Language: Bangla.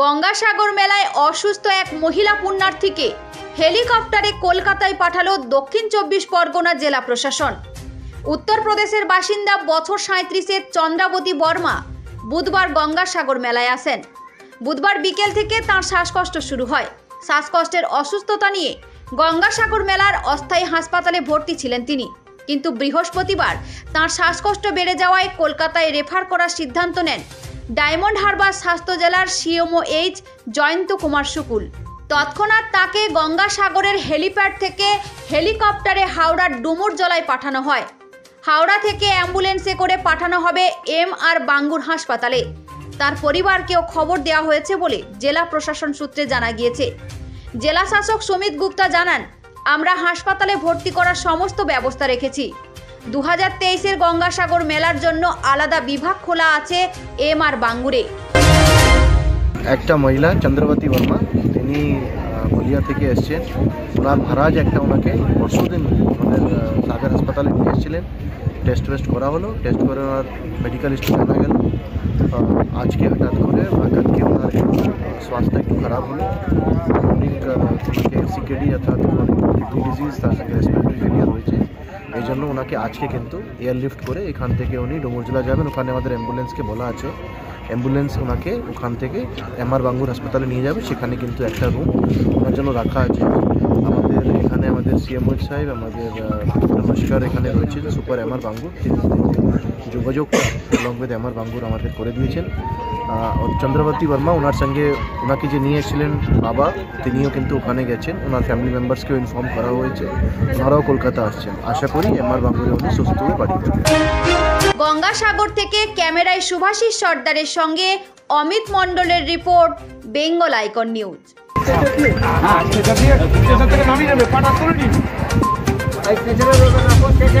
গঙ্গাসাগর মেলায় অসুস্থ এক মহিলা পুণ্যার্থীকে হেলিকপ্টারে কলকাতায় পাঠালো দক্ষিণ চব্বিশ পরগনা জেলা প্রশাসন। উত্তরপ্রদেশের বাসিন্দা বছর সাঁত্রিশের চন্দ্রাবতী বর্মা বুধবার গঙ্গাসাগর মেলায় আসেন। বুধবার বিকেল থেকে তার শ্বাসকষ্ট শুরু হয়। শ্বাসকষ্টের অসুস্থতা নিয়ে গঙ্গাসাগর মেলার অস্থায়ী হাসপাতালে ভর্তি ছিলেন তিনি। কিন্তু বৃহস্পতিবার তার শ্বাসকষ্ট বেড়ে যাওয়ায় কলকাতায় রেফার করার সিদ্ধান্ত নেন ডায়মন্ড হারবার স্বাস্থ্য জেলার সিএমও এইচ জয়ন্ত কুমার শুকুল। তৎক্ষণাৎ তাকে গঙ্গাসাগরের হেলিপ্যাড থেকে হেলিকপ্টারে হাওড়ার ডুমুর জলায় পাঠানো হয়। হাওড়া থেকে অ্যাম্বুলেন্সে করে পাঠানো হবে এম আর বাঙ্গুর হাসপাতালে। তার পরিবারকেও খবর দেওয়া হয়েছে বলে জেলা প্রশাসন সূত্রে জানা গিয়েছে। জেলা শাসক সুমিত গুপ্তা জানান, আমরা হাসপাতালে ভর্তি করার সমস্ত ব্যবস্থা রেখেছি। দু হাজার তেইশের গঙ্গাসাগর মেলার জন্য আলাদা বিভাগ খোলা আছে এম আর বাঙ্গুরে। একটা মহিলা চন্দ্রবতী বর্মা তিনি আহ, বলিয়া থেকে এসছেন। ওনার মহারাজ একটা ওনাকে পরশুদিন আহ, সাগর হাসপাতালে নিয়ে এসেছিলেন। টেস্ট ফেস্ট করা হলো। টেস্ট করে ওনার মেডিকেল হিস্ট্রি জানা গেল। আজকে হঠাৎ করে কালকে ওনার স্বাস্থ্য একটু খারাপ হলো। ওনাকে সিকেডি অর্থাৎ ডিজিজ তার সঙ্গে রেসপিরেটরি এই জন্য ওনাকে আজকে কিন্তু এয়ারলিফট করে এখান থেকে উনি ডোমরজোলা যাবেন। ওখানে আমাদের অ্যাম্বুলেন্সকে বলা আছে। অ্যাম্বুলেন্স ওনাকে ওখান থেকে এমআর বাঙ্গুর হাসপাতালে নিয়ে যাবে। সেখানে কিন্তু একটা রুম ওনার জন্য রাখা আছে। আমাদের এখানে আমাদের সিএমও সাহেব, আমাদের নমস্কার এখানে রয়েছে সুপার এমআর বাঙ্গুর। তিনি যোগাযোগ লংবেদ এমআর বাঙ্গুর আমাদের করে দিয়েছেন। চন্দ্রবতী বর্মা ওনার সঙ্গে ওনাকে যে নিয়ে এসেছিলেন বাবা তিনিও কিন্তু ওখানে গেছেন। ওনার ফ্যামিলি মেম্বার্সকেও ইনফর্ম করা হয়েছে। ওনারাও কলকাতা আসছেন। আশা করি এমআর বাঙ্গুরে উনি সুস্থ হয়ে বাড়ি গঙ্গাসাগর থেকে ক্যামেরায় সুভাষিস সর্দারের সঙ্গে অমিত মণ্ডলের রিপোর্ট বেঙ্গল আইকন নিউজ। থেকে